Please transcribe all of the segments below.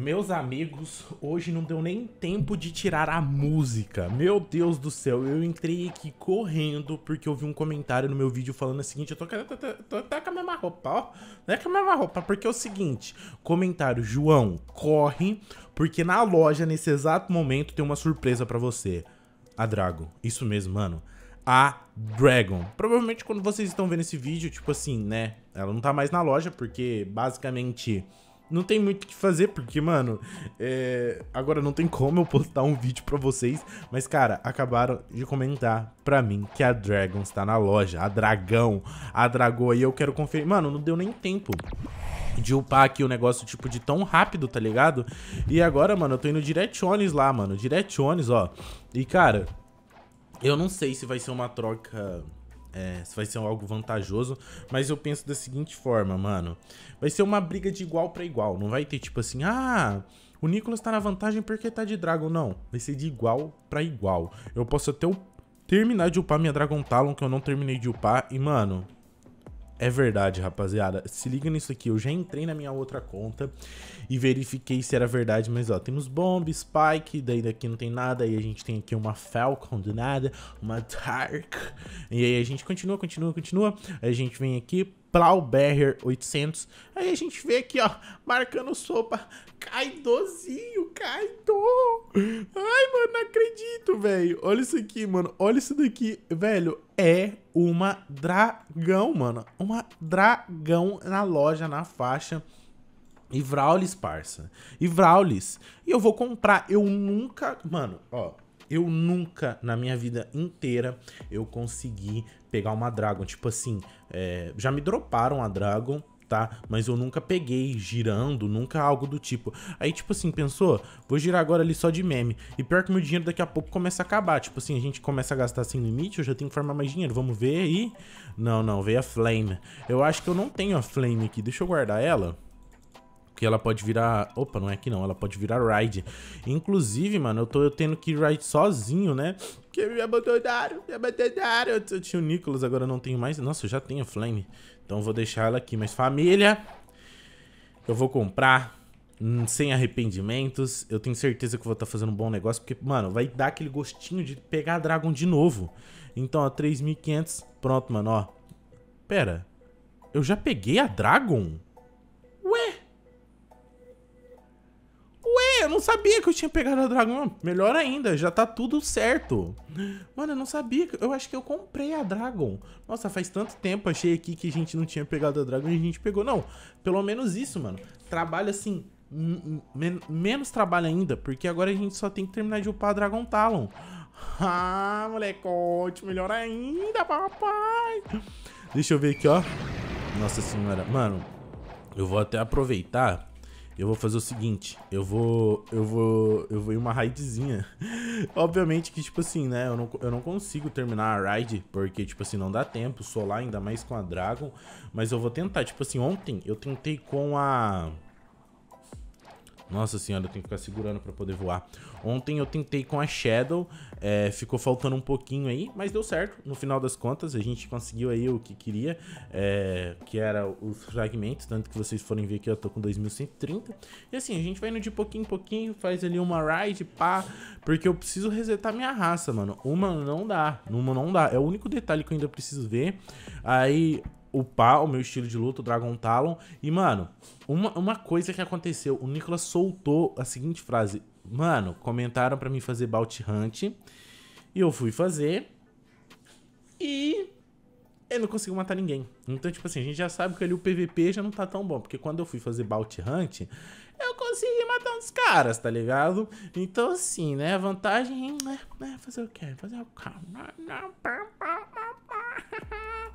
Meus amigos, hoje não deu nem tempo de tirar a música. Meu Deus do céu, eu entrei aqui correndo porque eu vi um comentário no meu vídeo falando o seguinte: eu tô, tô, tô, tô com a mesma roupa, ó. Não é com a mesma roupa, porque é o seguinte: comentário, João, corre, porque na loja, nesse exato momento, tem uma surpresa para você. A Dragon. Isso mesmo, mano. A Dragon. Provavelmente quando vocês estão vendo esse vídeo, tipo assim, né? Ela não tá mais na loja, porque basicamente não tem muito o que fazer, porque, mano, é... agora não tem como eu postar um vídeo pra vocês, mas, cara, acabaram de comentar pra mim que a Dragon está na loja, a Dragão, a Dragão, e eu quero conferir. Mano, não deu nem tempo de upar aqui o negócio, tipo, de tão rápido, tá ligado? E agora, mano, eu tô indo Directiones lá, mano, Directiones, ó. E, cara, eu não sei se vai ser uma troca é, se vai ser algo vantajoso, mas eu penso da seguinte forma, mano. Vai ser uma briga de igual para igual. Não vai ter tipo assim, ah, o Nicolas tá na vantagem porque tá de Dragon. Não, vai ser de igual para igual. Eu posso até terminar de upar minha Dragon Talon, que eu não terminei de upar. E, mano, é verdade, rapaziada. Se liga nisso aqui. Eu já entrei na minha outra conta e verifiquei se era verdade. Mas, ó, temos Bomb, Spike. Daí daqui não tem nada. Aí a gente tem aqui uma Falcon do nada. Uma Dark. E aí a gente continua, continua, continua. A gente vem aqui. Plowbearer 800. Aí a gente vê aqui, ó, marcando sopa. Kaidozinho, Kaido. Ai, mano, não acredito, velho. Olha isso aqui, mano. Olha isso daqui, velho. É uma dragão, mano. Uma dragão na loja, na faixa. E Vraulis, parça. E Vraulis. E eu vou comprar. Eu nunca... Mano, ó. Eu nunca, na minha vida inteira, eu consegui pegar uma Dragon. Tipo assim, é, já me droparam a Dragon, tá? Mas eu nunca peguei girando, nunca algo do tipo. Aí, tipo assim, pensou? Vou girar agora ali só de meme. E pior que meu dinheiro daqui a pouco começa a acabar. Tipo assim, a gente começa a gastar sem limite, eu já tenho que formar mais dinheiro. Vamos ver aí. Não, não, veio a Flame. Eu acho que eu não tenho a Flame aqui. Deixa eu guardar ela que ela pode virar... Opa, não é aqui não, ela pode virar ride. Inclusive, mano, eu tô tendo que ride sozinho, né? Porque me abandonaram, me abandonaram. Eu, tinha o Nicholas, agora não tenho mais. Nossa, eu já tenho a Flame. Então vou deixar ela aqui. Mas família, eu vou comprar hum, sem arrependimentos. Eu tenho certeza que vou estar tá fazendo um bom negócio, porque, mano, vai dar aquele gostinho de pegar a Dragon de novo. Então, ó, 3.500. Pronto, mano, ó. Pera, eu já peguei a Dragon? Não sabia que eu tinha pegado a Dragon. Melhor ainda, já tá tudo certo. Mano, eu não sabia. Eu acho que eu comprei a Dragon. Nossa, faz tanto tempo achei aqui que a gente não tinha pegado a Dragon e a gente pegou. Não, pelo menos isso, mano. Trabalho assim, men menos trabalho ainda, porque agora a gente só tem que terminar de upar a Dragon Talon. Ah, molecote, melhor ainda, papai. Deixa eu ver aqui, ó. Nossa senhora. Mano, eu vou até aproveitar eu vou fazer o seguinte, eu vou, eu vou, eu vou ir uma raidzinha. Obviamente que, tipo assim, né, eu não, eu não consigo terminar a raid, porque, tipo assim, não dá tempo, solar, ainda mais com a Dragon. Mas eu vou tentar, tipo assim, ontem eu tentei com a... Nossa senhora, eu tenho que ficar segurando pra poder voar. Ontem eu tentei com a Shadow, é, ficou faltando um pouquinho aí, mas deu certo. No final das contas, a gente conseguiu aí o que queria, é, que era os fragmentos, tanto que vocês forem ver aqui, eu tô com 2130. E assim, a gente vai indo de pouquinho em pouquinho, faz ali uma ride, pá, porque eu preciso resetar minha raça, mano. Uma não dá, uma não dá. É o único detalhe que eu ainda preciso ver. Aí, upar o meu estilo de luta, o Dragon Talon. E, mano, uma, uma coisa que aconteceu, o Nicolas soltou a seguinte frase. Mano, comentaram para mim fazer Bounty Hunt. E eu fui fazer. E eu não consigo matar ninguém. Então, tipo assim, a gente já sabe que ali o PVP já não tá tão bom. Porque quando eu fui fazer Bounty Hunt, eu consegui matar uns caras, tá ligado? Então, assim, né? Vantagem é, é fazer o quê? Fazer o quê?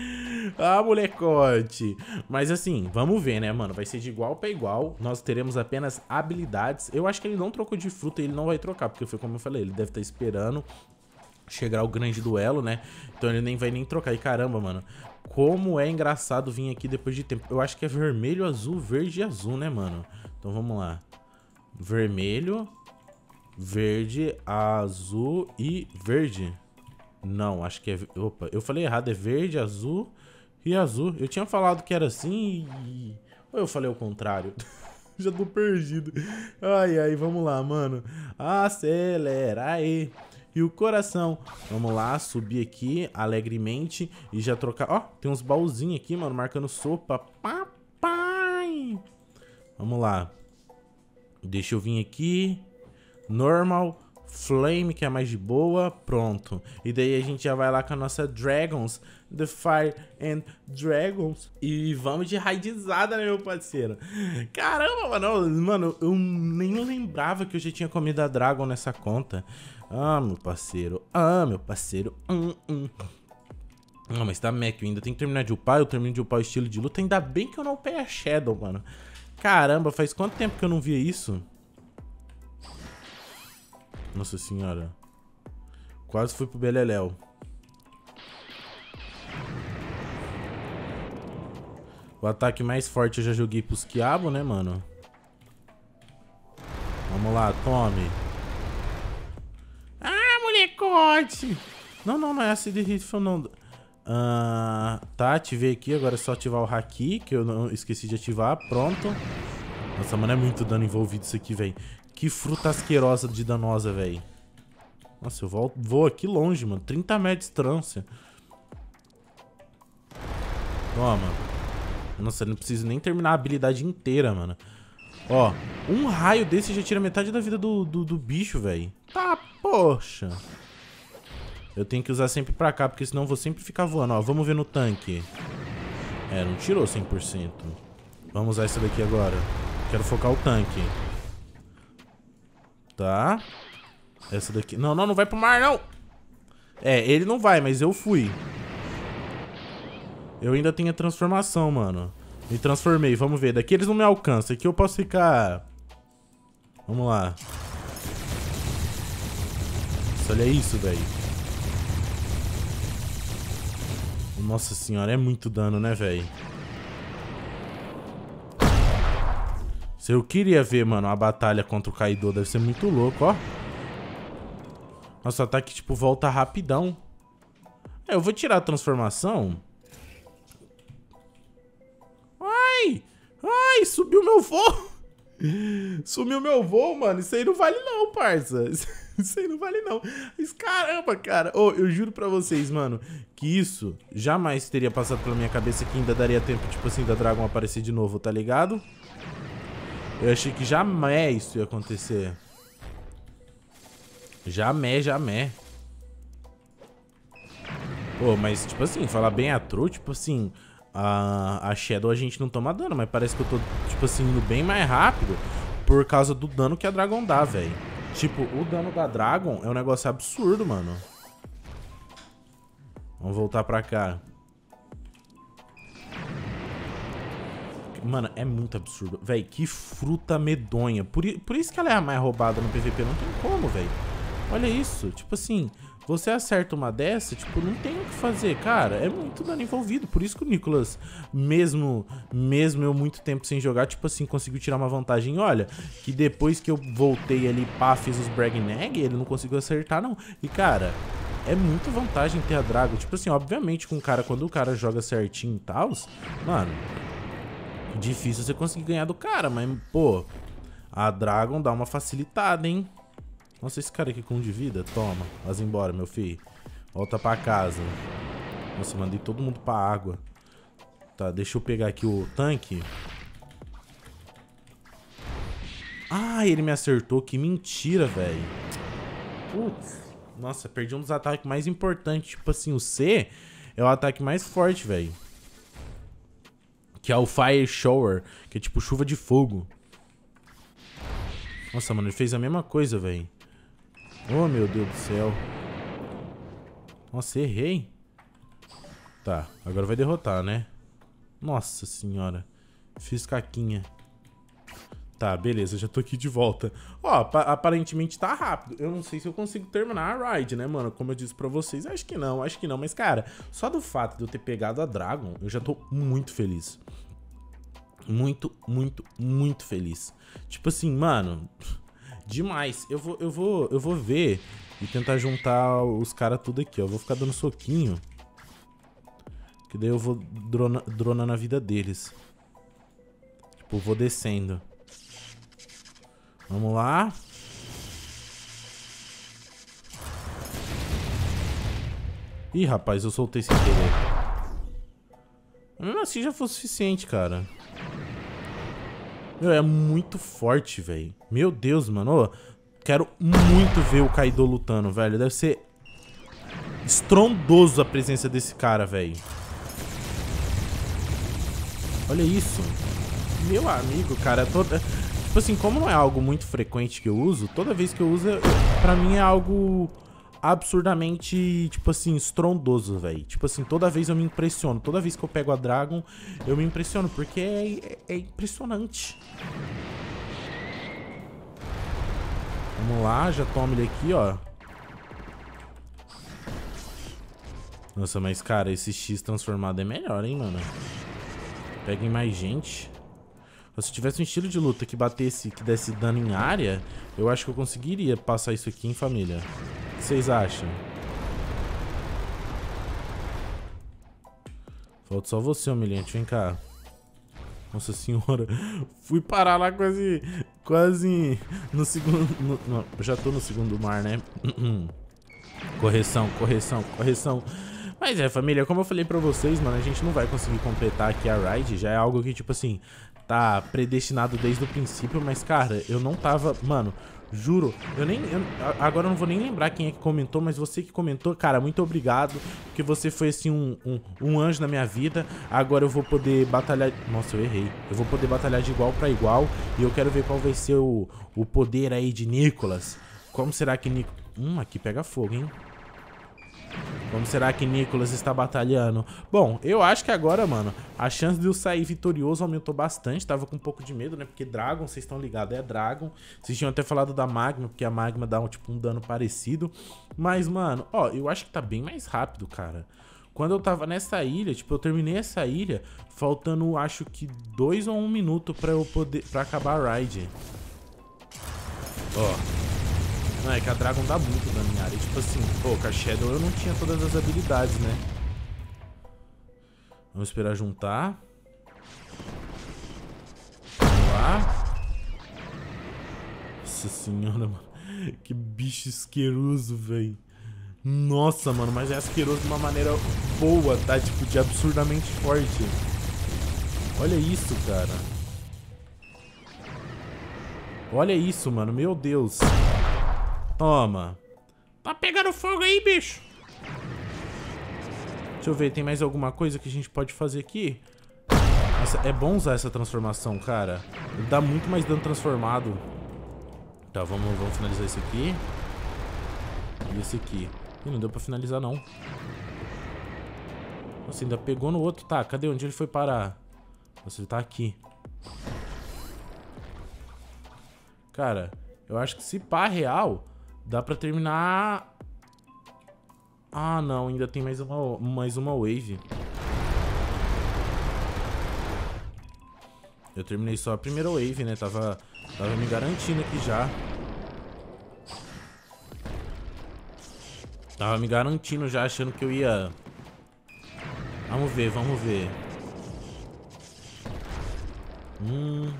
ah, molecote. Mas assim, vamos ver, né, mano? Vai ser de igual pra igual. Nós teremos apenas habilidades. Eu acho que ele não trocou de fruta e ele não vai trocar, porque foi como eu falei, ele deve estar tá esperando chegar o grande duelo, né? Então ele nem vai nem trocar. E caramba, mano, como é engraçado vir aqui depois de tempo. Eu acho que é vermelho, azul, verde e azul, né, mano? Então vamos lá. Vermelho, verde, azul e verde. Não, acho que é... Opa, eu falei errado. É verde, azul e azul. Eu tinha falado que era assim e... Ou eu falei o contrário? Já tô perdido. Ai, ai, vamos lá, mano. Acelera aí. E o coração. Vamos lá, subir aqui alegremente e já trocar. Ó, tem uns baúzinhos aqui, mano, marcando sopa. Papai. Vamos lá. Deixa eu vir aqui. Normal. Flame, que é mais de boa, pronto. E daí a gente já vai lá com a nossa Dragons, The Fire and Dragons. E vamos de raidizada, né, meu parceiro? Caramba, mano, mano, eu nem lembrava que eu já tinha comido a Dragon nessa conta. Ah, meu parceiro, ah, meu parceiro, hum, hum. Não, mas tá Mac, eu ainda tem que terminar de upar, eu termino de upar o estilo de luta. Ainda bem que eu não upei a Shadow, mano. Caramba, faz quanto tempo que eu não via isso? Nossa senhora. Quase fui pro Beleléu. O ataque mais forte eu já joguei pros quiabo, né, mano? Vamos lá, tome. Ah, molecote! Não, não, não é essa de Riffle, não. Uh, tá, ativei aqui. Agora é só ativar o Haki, que eu não esqueci de ativar. Pronto. Nossa, mano, é muito dano envolvido isso aqui, velho. Que fruta asquerosa de danosa, velho. Nossa, eu vou, vou aqui longe, mano. 30 metros de distância. Toma. Nossa, não preciso nem terminar a habilidade inteira, mano. Ó, um raio desse já tira metade da vida do, do, do bicho, velho. Tá, poxa. Eu tenho que usar sempre pra cá, porque senão eu vou sempre ficar voando. Ó, vamos ver no tanque. É, não tirou 100%. Vamos usar essa daqui agora. Quero focar o tanque. Tá. Essa daqui... Não, não, não vai pro mar, não. É, ele não vai, mas eu fui. Eu ainda tenho a transformação, mano. Me transformei, vamos ver. Daqui eles não me alcançam. Aqui eu posso ficar... Vamos lá. olha isso, velho. Nossa senhora, é muito dano, né, velho? Se eu queria ver, mano, a batalha contra o Kaido, deve ser muito louco, ó. Nosso ataque, tipo, volta rapidão. É, eu vou tirar a transformação. Ai! Ai, subiu meu voo! Sumiu meu voo, mano. Isso aí não vale não, parça. Isso aí não vale não. Caramba, cara. Oh, eu juro pra vocês, mano, que isso jamais teria passado pela minha cabeça que ainda daria tempo, tipo assim, da Dragon aparecer de novo, tá ligado? Eu achei que jamais isso ia acontecer. Jamais, jamais. Pô, mas tipo assim, falar bem a true, tipo assim, a, a Shadow a gente não toma dano, mas parece que eu tô, tipo assim, indo bem mais rápido por causa do dano que a Dragon dá, velho. Tipo, o dano da Dragon é um negócio absurdo, mano. Vamos voltar pra cá. Mano, é muito absurdo. Véi, que fruta medonha. Por, por isso que ela é a mais roubada no PVP. Não tem como, velho. Olha isso. Tipo assim, você acerta uma dessa, tipo, não tem o que fazer, cara. É muito dano envolvido. Por isso que o Nicolas, mesmo, mesmo eu muito tempo sem jogar, tipo assim, conseguiu tirar uma vantagem. Olha, que depois que eu voltei ali, pá, fiz os Brag Nag, ele não conseguiu acertar, não. E, cara, é muito vantagem ter a Drago. Tipo assim, obviamente, com o cara, quando o cara joga certinho e tal, mano, difícil você conseguir ganhar do cara, mas, pô, a Dragon dá uma facilitada, hein? Nossa, esse cara aqui com um de vida, toma, vas embora, meu filho. Volta pra casa. Nossa, mandei todo mundo pra água. Tá, deixa eu pegar aqui o tanque. Ah, ele me acertou, que mentira, velho. Putz. Nossa, perdi um dos ataques mais importantes. Tipo assim, o C é o ataque mais forte, velho. Que é o Fire Shower, que é tipo chuva de fogo. Nossa, mano, ele fez a mesma coisa, velho. Oh, meu Deus do céu. Nossa, errei. Tá, agora vai derrotar, né? Nossa senhora. Fiz caquinha. Tá, beleza, já tô aqui de volta. Ó, aparentemente tá rápido. Eu não sei se eu consigo terminar a ride, né, mano? Como eu disse pra vocês, acho que não, acho que não. Mas, cara, só do fato de eu ter pegado a Dragon, eu já tô muito feliz. Muito, muito, muito feliz. Tipo assim, mano, demais. Eu vou, eu vou, eu vou ver e tentar juntar os caras tudo aqui, ó. Eu vou ficar dando soquinho. Que daí eu vou drona, drona na vida deles. Tipo, vou descendo. Vamos lá. Ih, rapaz, eu soltei sem querer. Mesmo assim já foi o suficiente, cara. Meu, é muito forte, velho. Meu Deus, mano. Quero muito ver o Kaido lutando, velho. Deve ser estrondoso a presença desse cara, velho. Olha isso. Meu amigo, cara, toda... Tipo assim, como não é algo muito frequente que eu uso, toda vez que eu uso, pra mim é algo absurdamente, tipo assim, estrondoso, velho. Tipo assim, toda vez eu me impressiono. Toda vez que eu pego a Dragon, eu me impressiono, porque é, é, é impressionante. Vamos lá, já toma ele aqui, ó. Nossa, mas cara, esse X transformado é melhor, hein, mano. Peguem mais gente. Se tivesse um estilo de luta que batesse, que desse dano em área, eu acho que eu conseguiria passar isso aqui em família. O que vocês acham? Falta só você, humilhante. Vem cá. Nossa senhora. Fui parar lá quase... Quase no segundo... No, não, já tô no segundo mar, né? correção, correção, correção. Mas é, família, como eu falei pra vocês, mano, a gente não vai conseguir completar aqui a ride. Já é algo que, tipo assim, tá predestinado desde o princípio. Mas, cara, eu não tava... Mano, Juro, eu nem. Eu, agora eu não vou nem lembrar quem é que comentou, mas você que comentou, cara, muito obrigado. Porque você foi assim um, um, um, anjo na minha vida. Agora eu vou poder batalhar. Nossa, eu errei. Eu vou poder batalhar de igual para igual. E eu quero ver qual vai ser o, o poder aí de Nicolas. Como será que Nicolas. Hum, aqui pega fogo, hein? Como será que Nicholas está batalhando? Bom, eu acho que agora, mano, a chance de eu sair vitorioso aumentou bastante. Tava com um pouco de medo, né? Porque Dragon, vocês estão ligados, é Dragon. Vocês tinham até falado da Magma, porque a Magma dá um, tipo, um dano parecido. Mas, mano, ó, eu acho que tá bem mais rápido, cara. Quando eu tava nessa ilha, tipo, eu terminei essa ilha faltando, acho que dois ou um minuto pra eu poder, pra acabar a ride. Ó, não, é que a Dragon dá muito dano em área. Tipo assim, pô, com a Shadow eu não tinha todas as habilidades, né? Vamos esperar juntar. Vamos lá. Nossa senhora, mano. Que bicho asqueroso, velho. Nossa, mano, mas é asqueroso de uma maneira boa, tá? Tipo, de absurdamente forte. Olha isso, cara. Olha isso, mano. Meu Deus. Toma. Tá pegando fogo aí, bicho. Deixa eu ver, tem mais alguma coisa que a gente pode fazer aqui? Nossa, é bom usar essa transformação, cara. Ele dá muito mais dano transformado. Tá, vamos, vamos finalizar esse aqui. E esse aqui. Ih, não deu pra finalizar, não. Nossa, ainda pegou no outro. Tá, cadê? Onde ele foi parar? Nossa, ele tá aqui. Cara, eu acho que se pá real... Dá pra terminar... Ah, não. Ainda tem mais uma, mais uma wave. Eu terminei só a primeira wave, né? Tava, tava me garantindo aqui já. Tava me garantindo já, achando que eu ia... Vamos ver, vamos ver. Hum...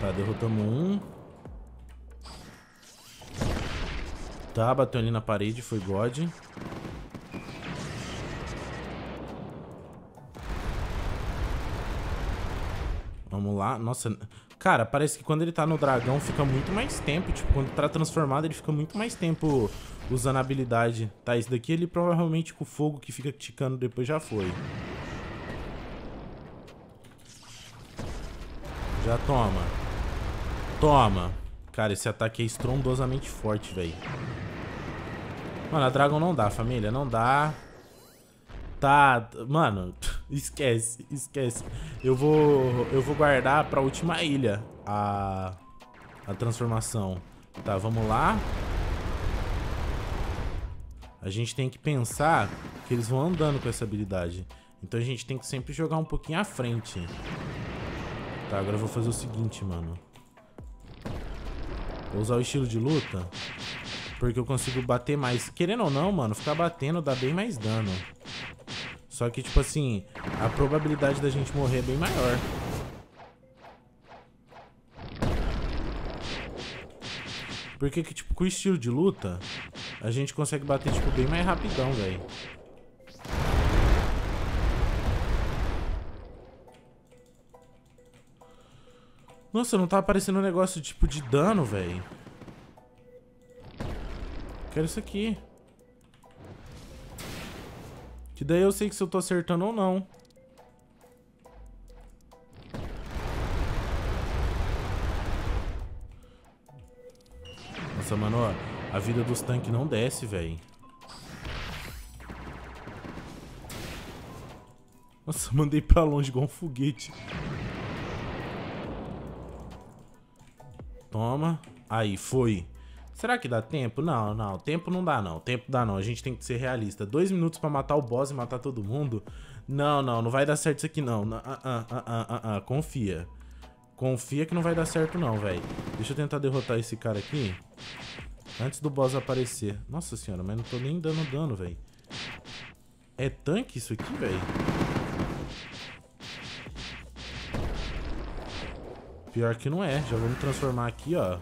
Tá, derrotamos um. Tá, bateu ali na parede, foi God. Vamos lá. Nossa, cara, parece que quando ele tá no dragão fica muito mais tempo. Tipo, quando tá transformado ele fica muito mais tempo usando a habilidade. Tá, esse daqui ele provavelmente com o fogo que fica ticando depois já foi. Já toma. Toma. Cara, esse ataque é estrondosamente forte, velho. Mano, a Dragon não dá, família. Não dá. Tá... Mano, esquece. Esquece. Eu vou... Eu vou guardar pra última ilha a... A transformação. Tá, vamos lá. A gente tem que pensar que eles vão andando com essa habilidade. Então a gente tem que sempre jogar um pouquinho à frente. Tá, agora eu vou fazer o seguinte, mano. Vou usar o estilo de luta. Porque eu consigo bater mais. Querendo ou não, mano, ficar batendo dá bem mais dano. Só que, tipo assim, a probabilidade da gente morrer é bem maior. Porque, tipo, com o estilo de luta, a gente consegue bater, tipo, bem mais rapidão, velho. Nossa, não tá aparecendo um negócio, tipo, de dano, velho. Quero isso aqui. Que daí eu sei que se eu tô acertando ou não. Nossa, mano, ó, a vida dos tanques não desce, velho. Nossa, mandei pra longe igual um foguete. Toma. Aí, foi. Será que dá tempo? Não, não. Tempo não dá, não. Tempo dá, não. A gente tem que ser realista. Dois minutos pra matar o boss e matar todo mundo? Não, não. Não vai dar certo isso aqui, não. Ah, ah, ah, ah, ah, ah. Confia. Confia que não vai dar certo, não, velho. Deixa eu tentar derrotar esse cara aqui. Antes do boss aparecer. Nossa senhora, mas não tô nem dando dano, velho. É tanque isso aqui, velho? Pior que não é. Já vamos transformar aqui, ó.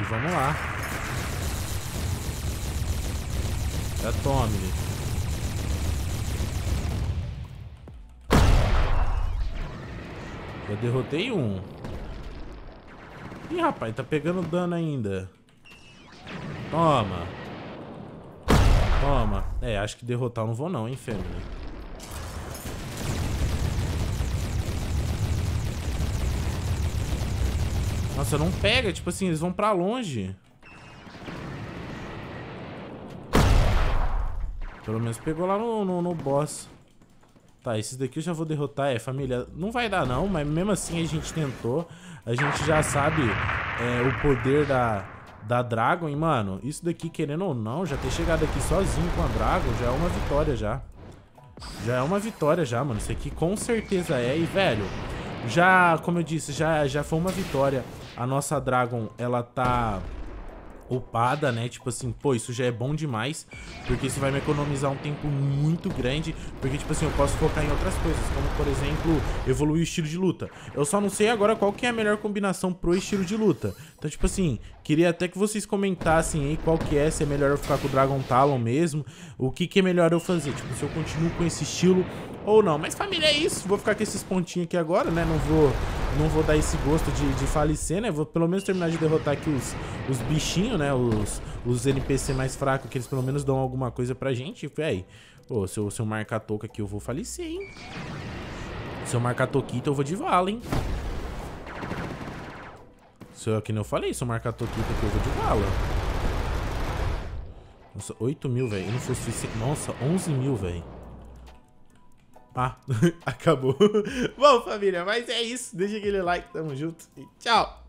E vamos lá. Já tome. Já derrotei um. Ih, rapaz, tá pegando dano ainda. Toma. Toma. É, acho que derrotar eu não vou não, hein, family. Nossa, não pega. Tipo assim, eles vão pra longe. Pelo menos pegou lá no, no, no boss. Tá, esses daqui eu já vou derrotar. É, família, não vai dar não, mas mesmo assim a gente tentou. A gente já sabe é, o poder da, da Dragon. E, mano, isso daqui, querendo ou não, já ter chegado aqui sozinho com a Dragon já é uma vitória já. Já é uma vitória já, mano. Isso aqui com certeza é. E, velho, já, como eu disse, já, já foi uma vitória. A nossa Dragon, ela tá upada, né? Tipo assim, pô, isso já é bom demais, porque isso vai me economizar um tempo muito grande, porque, tipo assim, eu posso focar em outras coisas, como, por exemplo, evoluir o estilo de luta. Eu só não sei agora qual que é a melhor combinação pro estilo de luta. Então, tipo assim, queria até que vocês comentassem aí qual que é, se é melhor eu ficar com o Dragon Talon mesmo, o que que é melhor eu fazer, tipo, se eu continuo com esse estilo ou não. Mas família, é isso. Vou ficar com esses pontinhos aqui agora, né? Não vou, não vou dar esse gosto de, de falecer, né? Vou pelo menos terminar de derrotar aqui os, os bichinhos, né? Os, os NPC mais fracos, que eles pelo menos dão alguma coisa pra gente. Véi, Pô, se eu, se eu marcar toca aqui, eu vou falecer, hein? Se eu marcar toquita, eu vou de vala, hein? Se eu, que nem eu falei, se eu marcar toquita aqui, eu vou de vala. Nossa, 8 mil, velho. Não foi suficiente. Nossa, 11 mil, velho. Ah, acabou. Bom, família, mas é isso. Deixa aquele like, tamo junto e tchau.